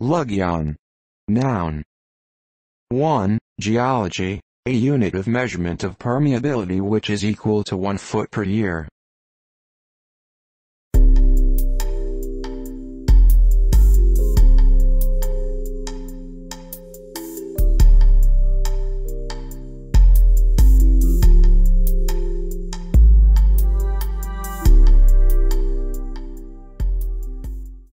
Lugyan. Noun. 1. Geology, a unit of measurement of permeability which is equal to 1 foot per year.